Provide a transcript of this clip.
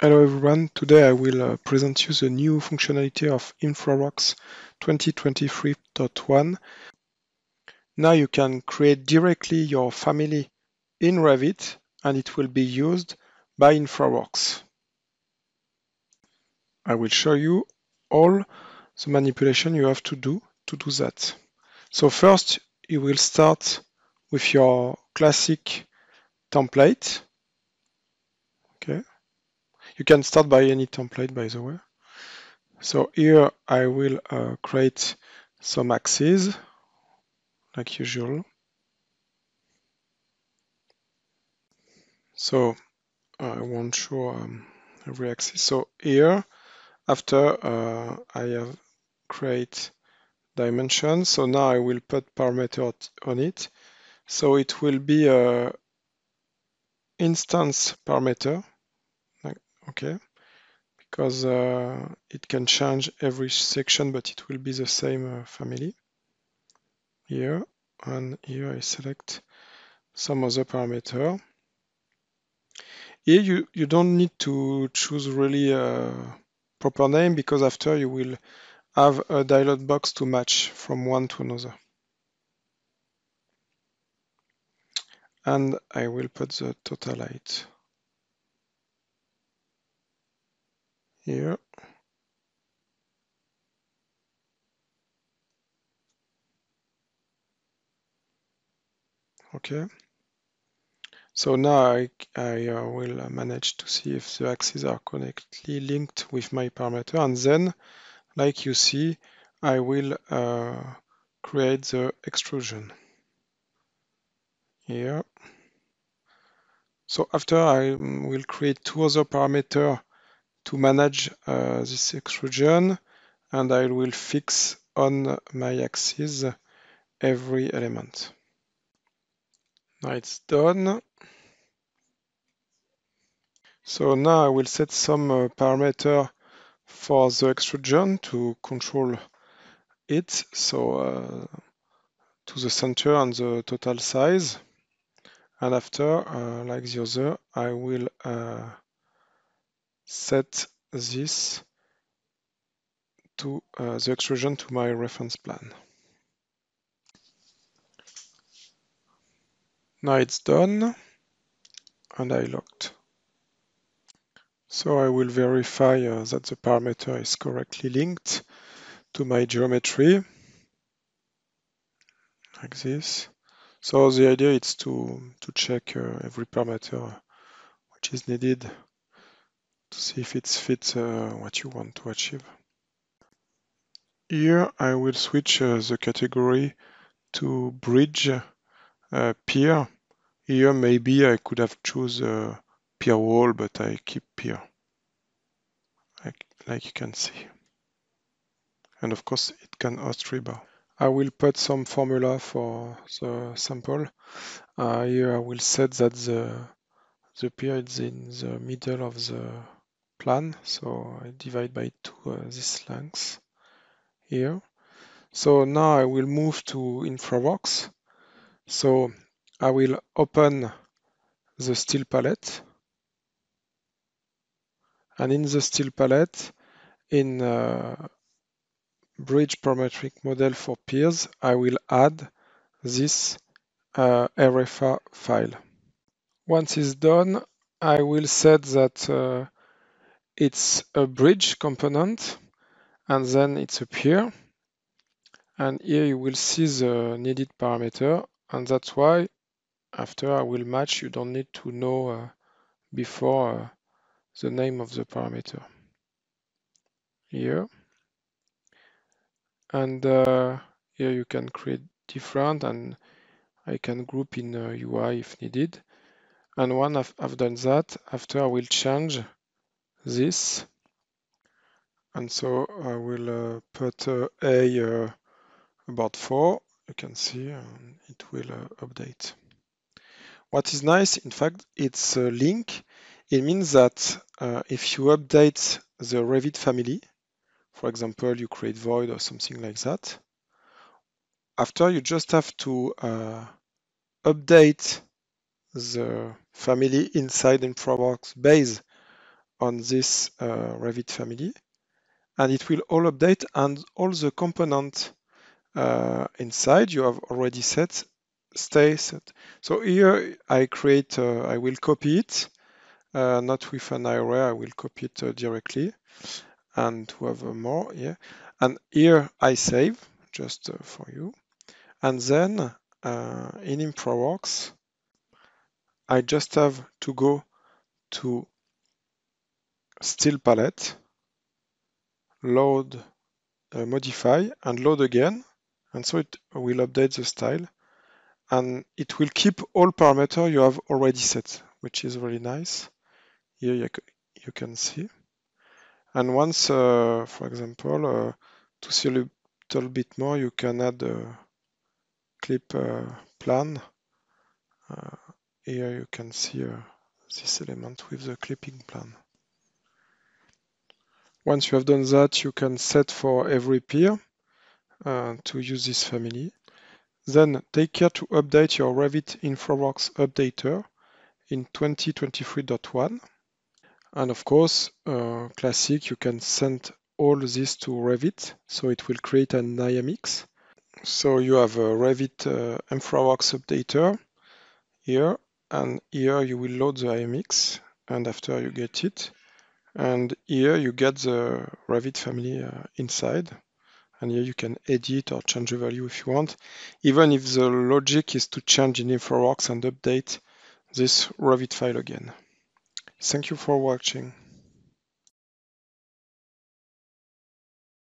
Hello everyone, today I will uh, present you the new functionality of InfraWorks 2023.1. Now you can create directly your family in Revit and it will be used by InfraWorks. I will show you all the manipulation you have to do to do that. So first you will start with your classic template. Okay. You can start by any template, by the way. So here I will uh, create some axes, like usual. So I won't show um, every axis. So here, after uh, I have create dimension, so now I will put parameter on it. So it will be a instance parameter okay. Because uh, it can change every section but it will be the same uh, family. Here and here I select some other parameter. Here you, you don't need to choose really a proper name because after you will have a dialog box to match from one to another. And I will put the total height here. Okay. So now I, I uh, will manage to see if the axes are correctly linked with my parameter and then like you see I will uh, create the extrusion here. So after I will create two other parameters to manage uh, this extrusion and I will fix on my axis every element. Now it's done. So now I will set some uh, parameter for the extrusion to control it. So uh, to the center and the total size. And after, uh, like the other, I will uh, set this to uh, the extrusion to my reference plan. Now it's done and I locked. So I will verify uh, that the parameter is correctly linked to my geometry like this. So the idea is to, to check uh, every parameter which is needed to see if it fits uh, what you want to achieve. Here I will switch uh, the category to bridge uh, pier. Here maybe I could have choose a pier wall, but I keep pier, like, like you can see. And of course it can host rebar. I will put some formula for the sample. Uh, here I will set that the, the pier is in the middle of the plan. So I divide by two uh, this length here. So now I will move to InfraWorks. So I will open the style palette. And in the style palette, in uh, bridge parametric model for piers, I will add this uh, RFA file. Once it's done, I will set that uh, it's a bridge component and then it's a pier and here you will see the needed parameter and that's why after I will match you don't need to know uh, before uh, the name of the parameter. Here. And uh, here you can create different and I can group in UI if needed. And when I've, I've done that. After I will change this. And so I will uh, put uh, a about 4 you can see um, it will uh, update. What is nice in fact it's a link. It means that uh, if you update the Revit family for example you create void or something like that after you just have to uh, update the family inside InfraWorks based on this uh, Revit family and it will all update and all the components uh, inside you have already set stay set. So here I create, uh, I will copy it, not with an array, I will copy it directly and to have more, yeah. And here I save just uh, for you. And then uh, in InfraWorks, I just have to go to Style palette, load, uh, modify, and load again. And so it will update the style. And it will keep all parameters you have already set, which is really nice. Here you, you can see. And once, uh, for example, uh, to see a little bit more, you can add a clip uh, plan. Uh, here you can see uh, this element with the clipping plan. Once you have done that, you can set for every pier uh, to use this family. Then take care to update your Revit InfraWorks updater in 2023.1. And of course, uh, classic, you can send all this to Revit, so it will create an IMX. So you have a Revit uh, InfraWorks updater here, and here you will load the IMX, and after you get it, and here you get the Revit family uh, inside. And here you can edit or change the value if you want, even if the logic is to change in InfraWorks and update this Revit file again. Thank you for watching.